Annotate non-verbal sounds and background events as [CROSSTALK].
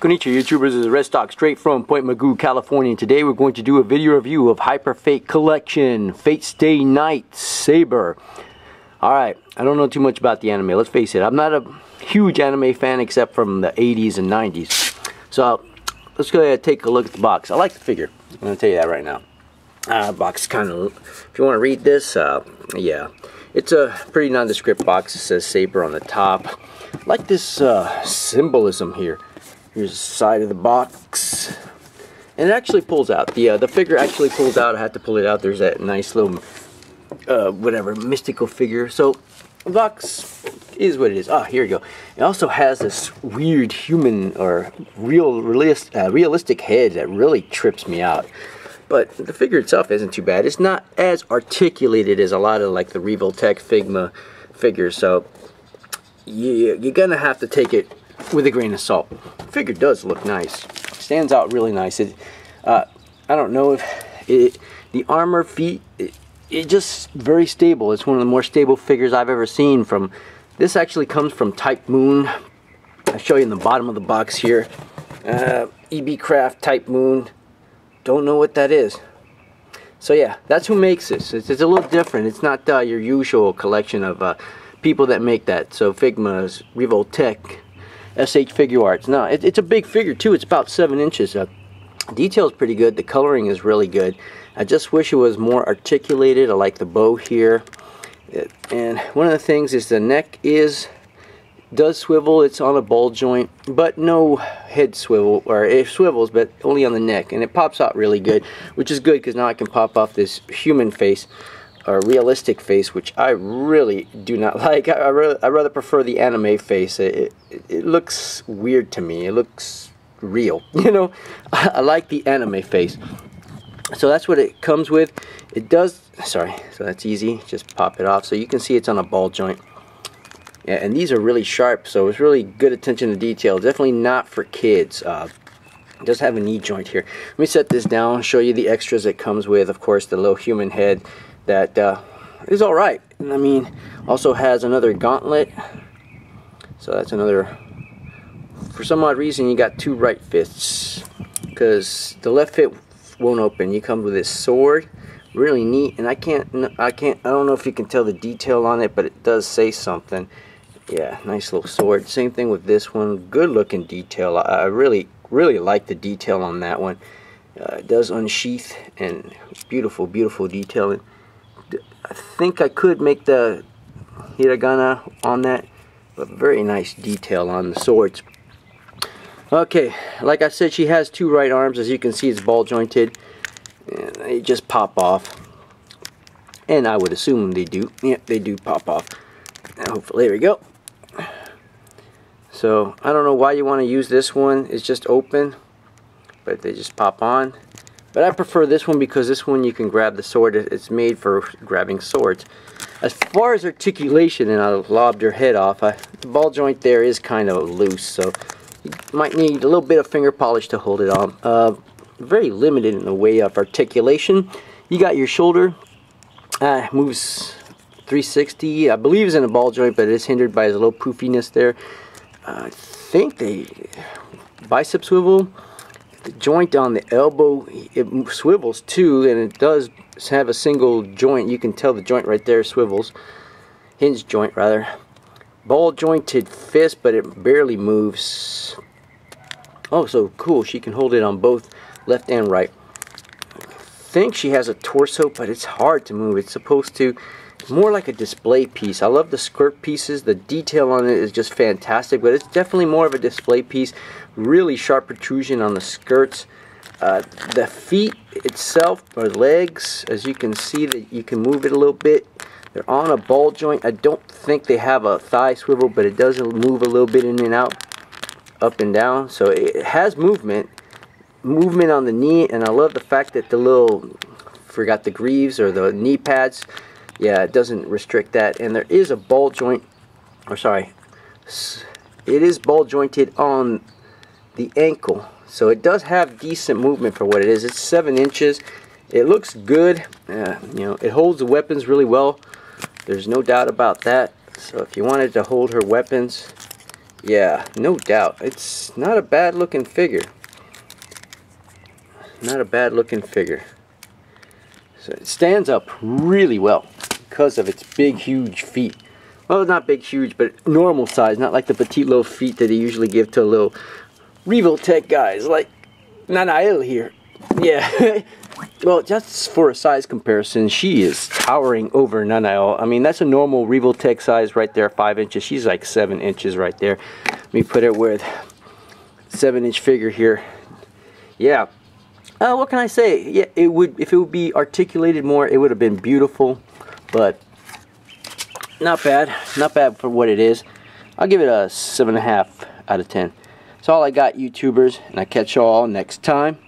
Konnichiwa YouTubers, this is Reztoc straight from Point Mugu, California. And today we're going to do a video review of Hyper Fate Collection, Fate Stay Night Saber. Alright, I don't know too much about the anime, let's face it. I'm not a huge anime fan except from the 80s and 90s. So, let's go ahead and take a look at the box. I like the figure, I'm going to tell you that right now. Uh, box kind of, if you want to read this, uh, yeah. It's a pretty nondescript box. It says Saber on the top. I like this uh, symbolism here. Here's the side of the box. And it actually pulls out. The, uh, the figure actually pulls out. I had to pull it out. There's that nice little, uh, whatever, mystical figure. So, the box is what it is. Ah, here you go. It also has this weird human or real realist, uh, realistic head that really trips me out. But the figure itself isn't too bad. It's not as articulated as a lot of like the Revoltech Figma figures. So you, you're going to have to take it with a grain of salt. Figure does look nice. Stands out really nice. It, uh, I don't know if it, the armor feet, it, it just very stable. It's one of the more stable figures I've ever seen from, this actually comes from Type Moon. I'll show you in the bottom of the box here. Uh, EB Craft Type Moon. Don't know what that is. So yeah, that's who makes this. It's, it's a little different. It's not uh, your usual collection of uh, people that make that. So Figma's, Revoltech, SH Figuarts. No, it, it's a big figure too. It's about 7 inches. Uh, detail's pretty good. The coloring is really good. I just wish it was more articulated. I like the bow here. It, and one of the things is the neck is does swivel it's on a ball joint but no head swivel or it swivels but only on the neck and it pops out really good which is good because now I can pop off this human face a realistic face, which I really do not [LAUGHS] like. I, I, rather, I rather prefer the anime face. It, it, it, looks weird to me. It looks real. [LAUGHS] You know, I, I like the anime face. So that's what it comes with. It does, sorry, so that's easy. Just pop it off. So you can see it's on a ball joint. Yeah, and these are really sharp, so it's really good attention to detail. Definitely not for kids. Uh, does have a knee joint here. Let me set this down, show you the extras it comes with. Of course, the little human head that uh, is all right. And I mean, also has another gauntlet. So that's another. For some odd reason, you got two right fists because the left fit won't open. You come with this sword, really neat. And I can't, I can't, I don't know if you can tell the detail on it, but it does say something. Yeah, nice little sword. Same thing with this one. Good looking detail. I really, really like the detail on that one. Uh, it does unsheath and beautiful, beautiful detailing. I think I could make the hiragana on that, but very nice detail on the swords. Okay, like I said, she has two right arms. As you can see, it's ball jointed. And they just pop off. And I would assume they do. Yeah, they do pop off. now, hopefully, there we go. So, I don't know why you want to use this one. It's just open. But they just pop on. But I prefer this one because this one you can grab the sword. It's made for grabbing swords. As far as articulation, and I lobbed her head off, I, the ball joint there is kind of loose, so you might need a little bit of finger polish to hold it on. Uh, very limited in the way of articulation. You got your shoulder, uh, moves 360. I believe it's in a ball joint, but it is hindered by a little poofiness there. Uh, I think they bicep swivel the joint on the elbow it swivels too and it does have a single joint. You can tell the joint right there swivels. Hinge joint rather. Ball jointed fist but it barely moves. Oh so cool. She can hold it on both left and right. I think she has a torso but it's hard to move. It's supposed to more like a display piece. I love the skirt pieces. The detail on it is just fantastic, but it's definitely more of a display piece. Really sharp protrusion on the skirts. Uh, the feet itself, or legs, as you can see that you can move it a little bit. They're on a ball joint. I don't think they have a thigh swivel, but it does move a little bit in and out, up and down. So it has movement, movement on the knee, and I love the fact that the little, forgot the greaves or the knee pads, yeah it doesn't restrict that. And there is a ball joint or sorry it is ball jointed on the ankle. So it does have decent movement for what it is. It's seven inches. It looks good. Uh, you know it holds the weapons really well. There's no doubt about that. So if you wanted to hold her weapons Yeah, no doubt. It's not a bad looking figure. Not a bad looking figure. So it stands up really well because of its big, huge feet. Well, not big, huge, but normal size, not like the petite little feet that they usually give to little Revoltech guys like Nanael here. Yeah. [LAUGHS] well, just for a size comparison, she is towering over Nanael. I mean, that's a normal Revoltech size right there, 5 inches. She's like 7 inches right there. Let me put it with 7 inch figure here. Yeah. Uh, what can I say? Yeah, it would if it would be articulated more, it would have been beautiful, but not bad. Not bad for what it is. I'll give it a seven and a half out of ten. That's all I got, YouTubers, and I catch you all next time.